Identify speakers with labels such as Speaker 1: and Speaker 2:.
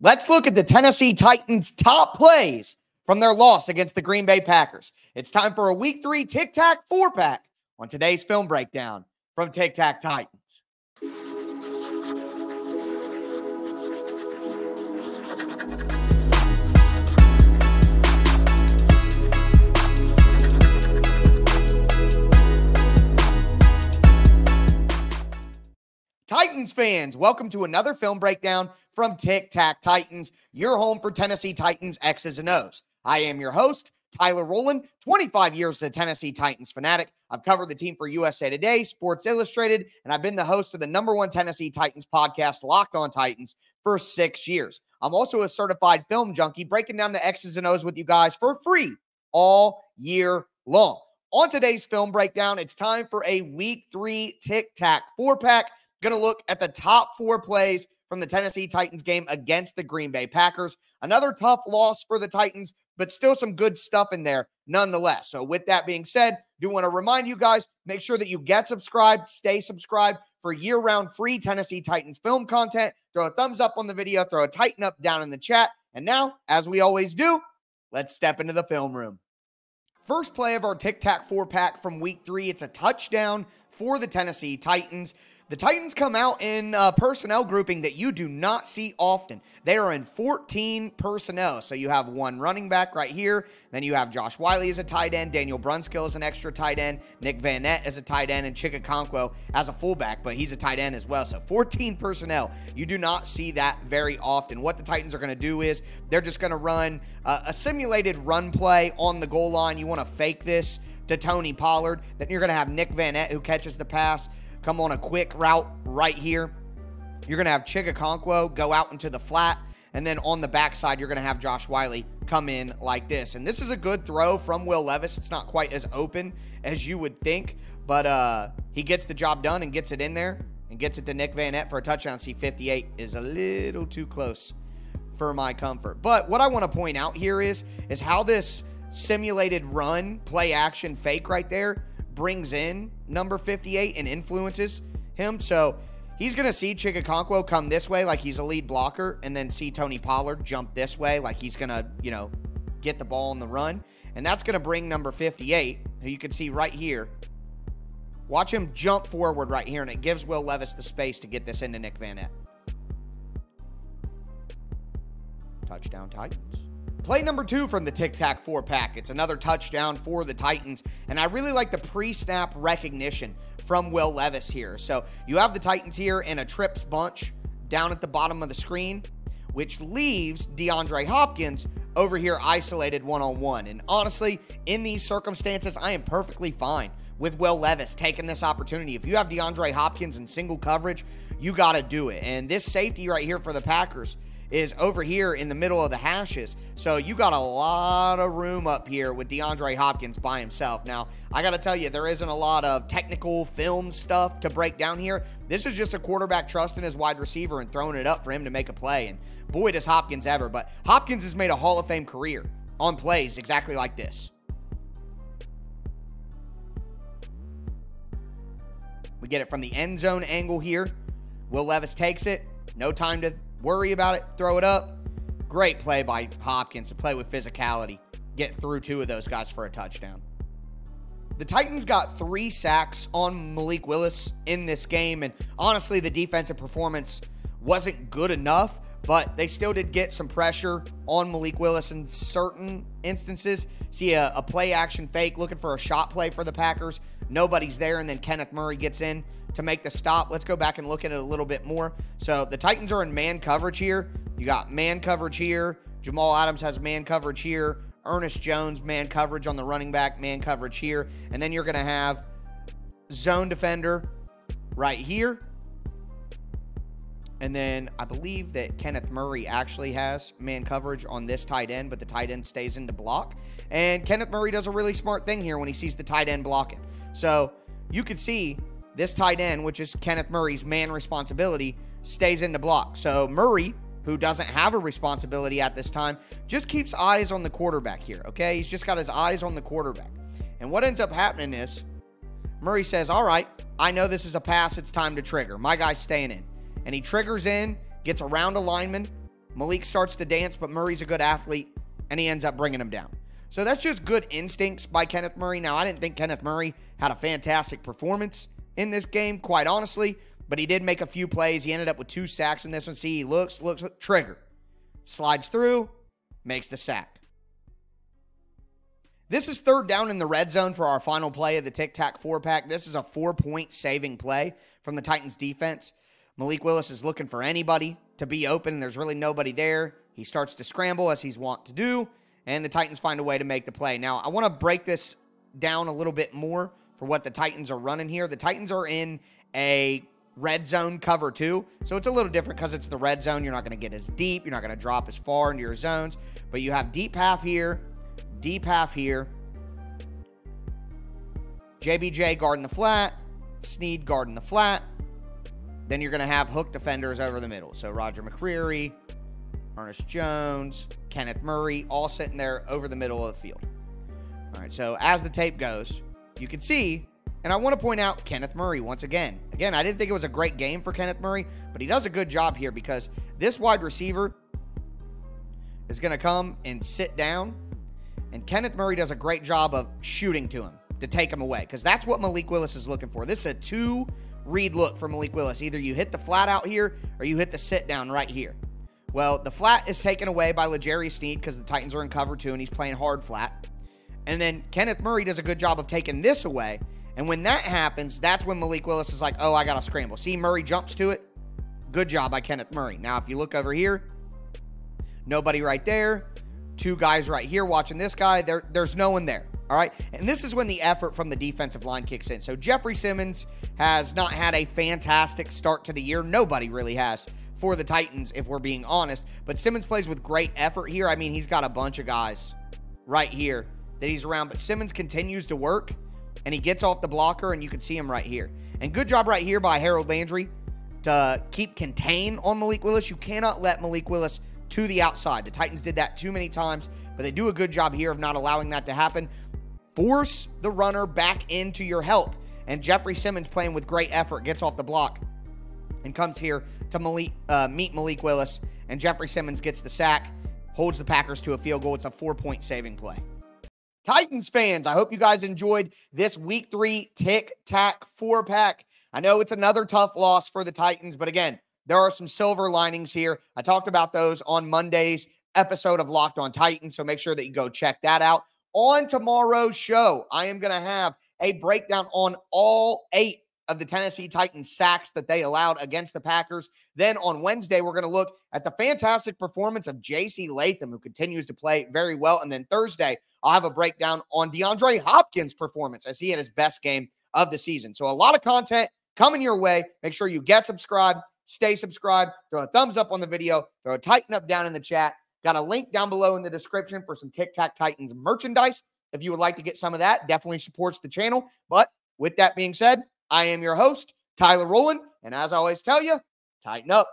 Speaker 1: Let's look at the Tennessee Titans' top plays from their loss against the Green Bay Packers. It's time for a week three tic tac four pack on today's film breakdown from Tic Tac Titans. Fans, welcome to another film breakdown from Tic Tac Titans, your home for Tennessee Titans X's and O's. I am your host, Tyler Rowland, 25 years a Tennessee Titans fanatic. I've covered the team for USA Today, Sports Illustrated, and I've been the host of the number one Tennessee Titans podcast, Locked on Titans, for six years. I'm also a certified film junkie, breaking down the X's and O's with you guys for free all year long. On today's film breakdown, it's time for a week three tic tac four pack. Going to look at the top four plays from the Tennessee Titans game against the Green Bay Packers. Another tough loss for the Titans, but still some good stuff in there nonetheless. So, with that being said, do want to remind you guys make sure that you get subscribed, stay subscribed for year round free Tennessee Titans film content. Throw a thumbs up on the video, throw a tighten up down in the chat. And now, as we always do, let's step into the film room. First play of our Tic Tac four pack from week three. It's a touchdown for the Tennessee Titans. The Titans come out in a personnel grouping that you do not see often. They are in 14 personnel. So you have one running back right here. Then you have Josh Wiley as a tight end, Daniel Brunskill as an extra tight end, Nick Vannett as a tight end, and Chig Okonkwo as a fullback, but he's a tight end as well. So 14 personnel. You do not see that very often. What the Titans are going to do is they're just going to run uh, a simulated run play on the goal line. You want to fake this to Tony Pollard. Then you're going to have Nick Vannett who catches the pass come on a quick route right here. You're going to have Chig Okonkwo go out into the flat. And then on the backside, you're going to have Josh Wiley come in like this. And this is a good throw from Will Levis. It's not quite as open as you would think, but uh, he gets the job done and gets it in there and gets it to Nick Vannett for a touchdown. See, 58 is a little too close for my comfort. But what I want to point out here is, is how this simulated run, play action, fake right there brings in number 58 and influences him. So he's going to see Chig come this way like he's a lead blocker and then see Tony Pollard jump this way like he's going to, you know, get the ball on the run. And that's going to bring number 58, who you can see right here. Watch him jump forward right here, and it gives Will Levis the space to get this into Nick Vannett. Touchdown Titans. Play number two from the Tic Tac four pack. It's another touchdown for the Titans. And I really like the pre snap recognition from Will Levis here. So you have the Titans here in a trips bunch down at the bottom of the screen, which leaves DeAndre Hopkins over here isolated one on one. And honestly, in these circumstances, I am perfectly fine with Will Levis taking this opportunity. If you have DeAndre Hopkins in single coverage, you got to do it. And this safety right here for the Packers is over here in the middle of the hashes. So you got a lot of room up here with DeAndre Hopkins by himself. Now, I got to tell you, there isn't a lot of technical film stuff to break down here. This is just a quarterback trusting his wide receiver and throwing it up for him to make a play. And boy, does Hopkins ever. But Hopkins has made a Hall of Fame career on plays exactly like this. We get it from the end zone angle here. Will Levis takes it. No time to worry about it, throw it up. Great play by Hopkins to play with physicality, get through two of those guys for a touchdown. The Titans got three sacks on Malik Willis in this game, and honestly, the defensive performance wasn't good enough, but they still did get some pressure on Malik Willis in certain instances. See a, a play action fake looking for a shot play for the Packers. Nobody's there, and then Kenneth Murray gets in to make the stop. Let's go back and look at it a little bit more. So the Titans are in man coverage here. You got man coverage here. Jamal Adams has man coverage here. Ernest Jones, man coverage on the running back, man coverage here. And then you're going to have zone defender right here. And then I believe that Kenneth Murray actually has man coverage on this tight end, but the tight end stays into block. And Kenneth Murray does a really smart thing here when he sees the tight end blocking. So you could see this tight end, which is Kenneth Murray's man responsibility, stays in the block. So Murray, who doesn't have a responsibility at this time, just keeps eyes on the quarterback here, okay? He's just got his eyes on the quarterback. And what ends up happening is Murray says, All right, I know this is a pass. It's time to trigger. My guy's staying in. And he triggers in, gets around a lineman, Malik starts to dance, but Murray's a good athlete, and he ends up bringing him down. So that's just good instincts by Kenneth Murray. Now, I didn't think Kenneth Murray had a fantastic performance in this game, quite honestly, but he did make a few plays. He ended up with two sacks in this one. See, he looks, looks, trigger, slides through, makes the sack. This is third down in the red zone for our final play of the Tic Tac four pack. This is a four point saving play from the Titans defense. Malik Willis is looking for anybody to be open. There's really nobody there. He starts to scramble as he's wont to do, and the Titans find a way to make the play. Now, I want to break this down a little bit more for what the Titans are running here. The Titans are in a red zone cover two. So it's a little different because it's the red zone. You're not going to get as deep. You're not going to drop as far into your zones. But you have deep half here, deep half here. JBJ guarding the flat, Sneed guarding the flat, then you're going to have hook defenders over the middle. So Roger McCreary, Ernest Jones, Kenneth Murray, all sitting there over the middle of the field. All right, so as the tape goes, you can see, and I want to point out Kenneth Murray once again. Again, I didn't think it was a great game for Kenneth Murray, but he does a good job here because this wide receiver is going to come and sit down, and Kenneth Murray does a great job of shooting to him to take him away because that's what Malik Willis is looking for. This is a two read look for Malik Willis. Either you hit the flat out here or you hit the sit down right here. Well, the flat is taken away by L'Jarius Sneed because the Titans are in cover two and he's playing hard flat. And then Kenneth Murray does a good job of taking this away. And when that happens, that's when Malik Willis is like, oh, I got to scramble. See, Murray jumps to it. Good job by Kenneth Murray. Now, if you look over here, nobody right there. Two guys right here watching this guy. There, there's no one there. All right. And this is when the effort from the defensive line kicks in. So Jeffery Simmons has not had a fantastic start to the year. Nobody really has for the Titans, if we're being honest. But Simmons plays with great effort here. I mean, he's got a bunch of guys right here that he's around. But Simmons continues to work and he gets off the blocker, and you can see him right here. And good job right here by Harold Landry to keep contain on Malik Willis. You cannot let Malik Willis to the outside. The Titans did that too many times, but they do a good job here of not allowing that to happen force the runner back into your help. And Jeffery Simmons playing with great effort gets off the block and comes here to Malik, uh, meet Malik Willis. And Jeffery Simmons gets the sack, holds the Packers to a field goal. It's a four point saving play. Titans fans, I hope you guys enjoyed this week three tic tac four pack. I know it's another tough loss for the Titans, but again, there are some silver linings here. I talked about those on Monday's episode of Locked on Titans, so make sure that you go check that out. On tomorrow's show, I am going to have a breakdown on all eight of the Tennessee Titans sacks that they allowed against the Packers. Then on Wednesday, we're going to look at the fantastic performance of J.C. Latham, who continues to play very well. And then Thursday, I'll have a breakdown on DeAndre Hopkins' performance as he had his best game of the season. So a lot of content coming your way. Make sure you get subscribed, stay subscribed, throw a thumbs up on the video, throw a tighten up down in the chat. Got a link down below in the description for some Tic Tac Titans merchandise. If you would like to get some of that, definitely supports the channel. But with that being said, I am your host, Tyler Rowland. And as I always tell you, tighten up.